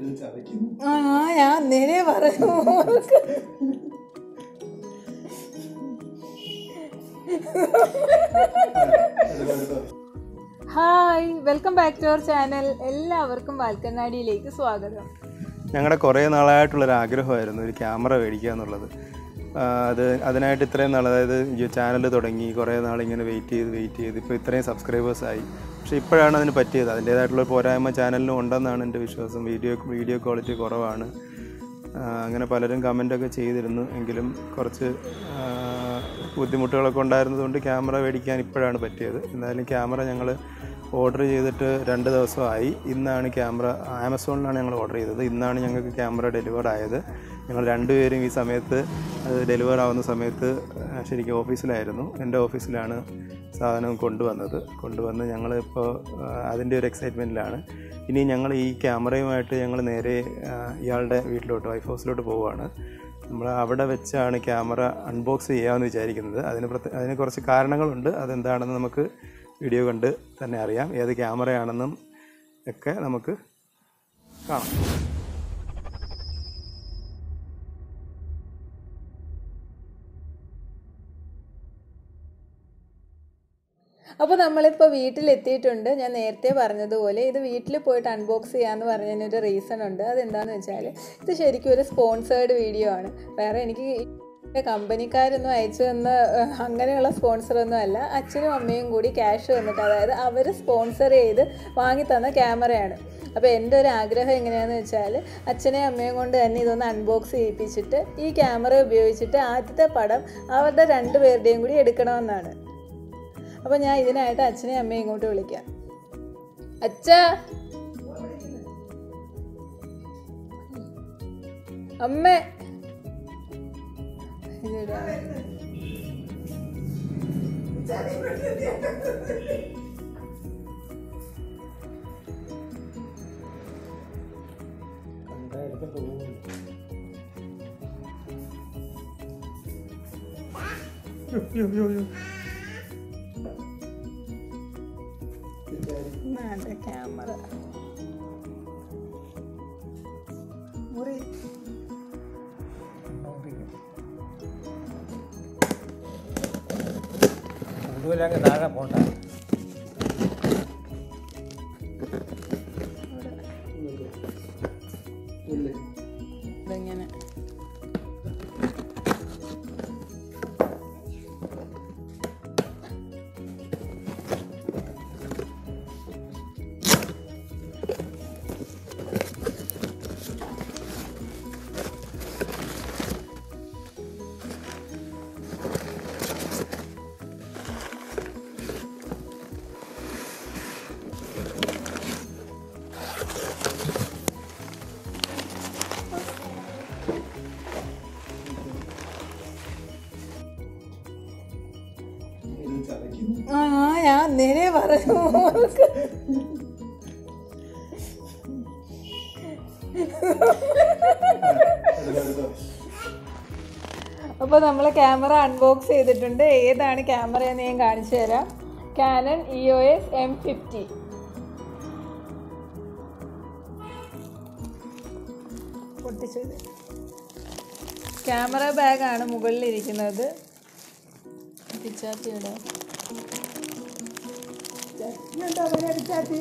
ആ ഞാൻ നേരെ പറഞ്ഞു. Hi welcome back to our channel. എല്ലാവർക്കും വാൽക്കനാടിയിലേക്ക് സ്വാഗതം. ഞങ്ങളുടെ കുറേ നാളായിട്ടുള്ളൊരു ആഗ്രഹമായിരുന്നു ഒരു ക്യാമറ മേടിക്കുക എന്നുള്ളത് അത് അതിനായിട്ട് ഇത്രയും നാൾ അതായത് ചാനൽ തുടങ്ങി കുറേ നാൾ ഇങ്ങനെ വെയിറ്റ് ചെയ്ത് വെയിറ്റ് ചെയ്ത് ഇപ്പോൾ ഇത്രയും സബ്സ്ക്രൈബേഴ്സ് ആയി. പക്ഷേ ഇപ്പോഴാണ് അതിന് പറ്റിയത്. അതിന്റേതായിട്ടുള്ള പോരായ്മ ചാനലിനും ഉണ്ടെന്നാണ് എന്റെ വിശ്വാസം. വീഡിയോ വീഡിയോ ക്വാളിറ്റി കുറവാണ്. അങ്ങനെ പലരും കമന്റൊക്കെ ചെയ്തിരുന്നു. എങ്കിലും കുറച്ച് ബുദ്ധിമുട്ടുകളൊക്കെ ഉണ്ടായിരുന്നതുകൊണ്ട് ക്യാമറ മേടിക്കാൻ ഇപ്പോഴാണ് പറ്റിയത്. എന്തായാലും ക്യാമറ ഞങ്ങൾ ഓർഡർ ചെയ്തിട്ട് രണ്ട് ദിവസമായി. ഇന്നാണ് ക്യാമറ ആമസോണിലാണ് ഞങ്ങൾ ഓർഡർ ചെയ്തത്. ഇന്നാണ് ഞങ്ങൾക്ക് ക്യാമറ ഡെലിവർ ആയത്. ഞങ്ങൾ രണ്ടുപേരും ഈ സമയത്ത് അത് ഡെലിവർ ആവുന്ന സമയത്ത് ശരിക്കും ഓഫീസിലായിരുന്നു. എന്റെ ഓഫീസിലാണ് സാധനം കൊണ്ടുവന്നത്. കൊണ്ടുവന്ന് ഞങ്ങളിപ്പോൾ അതിന്റെ ഒരു എക്സൈറ്റ്മെന്റിലാണ് ഇനി ഞങ്ങൾ ഈ ക്യാമറയുമായിട്ട് ഞങ്ങൾ നേരെ ഇയാളുടെ വീട്ടിലോട്ട് വൈഫ് ഹൗസിലോട്ട് പോവുകയാണ്. നമ്മൾ അവിടെ വെച്ചാണ് ക്യാമറ അൺബോക്സ് ചെയ്യാമെന്ന് വിചാരിക്കുന്നത്. അതിന് പ്രത്യേക അതിന് കുറച്ച് കാരണങ്ങളുണ്ട്. അതെന്താണെന്ന് നമുക്ക് വീഡിയോ കണ്ട് തന്നെ അറിയാം. ഏത് ക്യാമറയാണെന്നും ഒക്കെ നമുക്ക് കാണാം. അപ്പോൾ നമ്മളിപ്പോൾ വീട്ടിലെത്തിയിട്ടുണ്ട്. ഞാൻ നേരത്തെ പറഞ്ഞതുപോലെ ഇത് വീട്ടിൽ പോയിട്ട് അൺബോക്സ് ചെയ്യാമെന്ന് പറഞ്ഞതിനൊരു റീസൺ ഉണ്ട്. അതെന്താണെന്ന് വെച്ചാൽ ഇത് ശരിക്കും ഒരു സ്പോൺസേർഡ് വീഡിയോ ആണ്. വേറെ എനിക്ക് കമ്പനിക്കാരൊന്നും അയച്ചു തന്ന അങ്ങനെയുള്ള സ്പോൺസറൊന്നും അല്ല. അച്ഛനും അമ്മയും കൂടി ക്യാഷ് തന്നിട്ട് അതായത് അവർ സ്പോൺസർ ചെയ്ത് വാങ്ങി തന്ന ക്യാമറയാണ് അപ്പോൾ എന്റെ ഒരു ആഗ്രഹം എങ്ങനെയാണെന്ന് വെച്ചാൽ അച്ഛനെയും അമ്മയും കൊണ്ട് തന്നെ ഇതൊന്ന് അൺബോക്സ് ചെയ്യിപ്പിച്ചിട്ട് ഈ ക്യാമറ ഉപയോഗിച്ചിട്ട് ആദ്യത്തെ പടം അവരുടെ രണ്ടുപേരുടെയും കൂടി എടുക്കണമെന്നാണ്. അപ്പോൾ ഞാൻ ഇതിനായിട്ട് അച്ഛനെ അമ്മയെ ഇങ്ങോട്ട് വിളിക്കാം. അച്ഛ. അമ്മ. ഇതിടാ. ഇതാണ് ക്യാമറ മുറി അതുപോലെ താഴെ പോണ്ട പറഞ്ഞു അപ്പോൾ നമ്മൾ ക്യാമറ അൺബോക്സ് ചെയ്തിട്ടുണ്ട്. ഏതാണ് ക്യാമറ എന്ന് ഞാൻ കാണിച്ചു തരാം. Canon E O S M fifty പൊട്ടിച്ചത് camera ബാഗാണ് മുകളിലിരിക്കുന്നത്. പിച്ചാത്തിയുടെ അവരെ പിച്ചാത്തി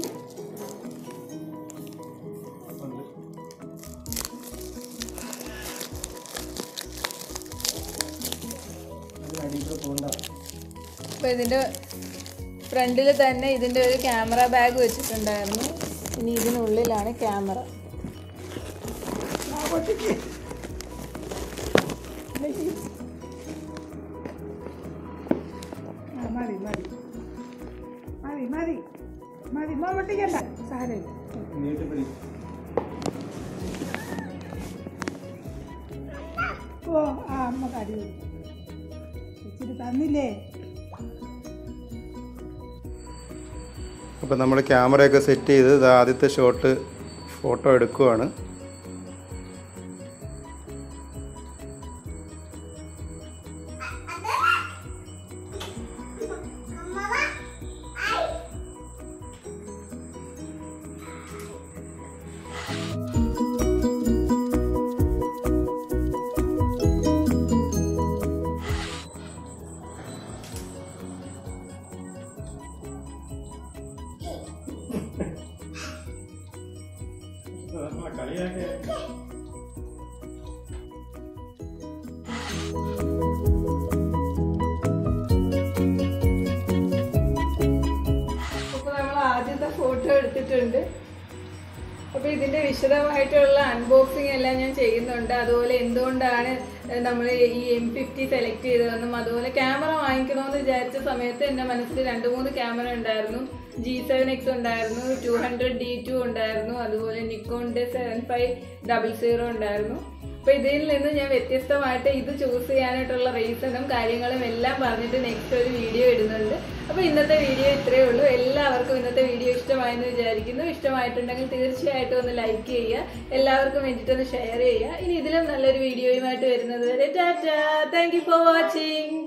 അപ്പോൾ ഫ്രണ്ടിൽ തന്നെ ഇതിന്റെ ഒരു ക്യാമറ ബാഗ് വെച്ചിട്ടുണ്ടായിരുന്നു. ഇനി ഇതിനുള്ളിലാണ് ക്യാമറ. മതി മതി. മതി മതി. മതി മോ പൊട്ടിക്കണ്ട. സാരമില്ല ഓ ആ അമ്മ കടി. ഇച്ചിരി തന്നില്ലേ? അപ്പോൾ നമ്മൾ ക്യാമറയൊക്കെ സെറ്റ് ചെയ്ത് ആദ്യത്തെ ഷോട്ട് ഫോട്ടോ എടുക്കുവാണ്. അപ്പോൾ അപ്പോൾ ഇതിന്റെ വിശദമായിട്ടുള്ള അൺബോക്സിംഗ് എല്ലാം ഞാൻ ചെയ്യുന്നുണ്ട്. അതുപോലെ എന്തുകൊണ്ടാണ് നമ്മൾ ഈ എം ഫിഫ്റ്റി സെലക്ട് ചെയ്തതെന്നും അതുപോലെ ക്യാമറ വാങ്ങിക്കണമെന്ന് വിചാരിച്ച സമയത്ത് എന്റെ മനസ്സിൽ രണ്ട് മൂന്ന് ക്യാമറ ഉണ്ടായിരുന്നു. ജി സെവൻ എക്സ് ഉണ്ടായിരുന്നു ടു ഹൺഡ്രഡ് ഡി ടു ഉണ്ടായിരുന്നു അതുപോലെ നിക്കോണിന്റെ സെവൻ ഫൈവ് ഡബിൾ സീറോ ഉണ്ടായിരുന്നു. അപ്പോൾ ഇതിൽ നിന്ന് ഞാൻ വ്യത്യസ്തമായിട്ട് ഇത് ചൂസ് ചെയ്യാനായിട്ടുള്ള റീസണും കാര്യങ്ങളും എല്ലാം പറഞ്ഞിട്ട് നെക്സ്റ്റ് ഒരു വീഡിയോ ഇടുന്നുണ്ട്. അപ്പോൾ ഇന്നത്തെ വീഡിയോ ഇത്രയേ ഉള്ളൂ. എല്ലാവർക്കും ഇന്നത്തെ വീഡിയോ ഇഷ്ടമായെന്ന് വിചാരിക്കുന്നു. ഇഷ്ടമായിട്ടുണ്ടെങ്കിൽ തീർച്ചയായിട്ടും ഒന്ന് ലൈക്ക് ചെയ്യുക. എല്ലാവർക്കും വേണ്ടിയിട്ട് ഒന്ന് ഷെയർ ചെയ്യുക. ഇനി ഇതിലും നല്ലൊരു വീഡിയോയുമായിട്ട് വരുന്നത് വരെ ടാറ്റാ. Thank for watching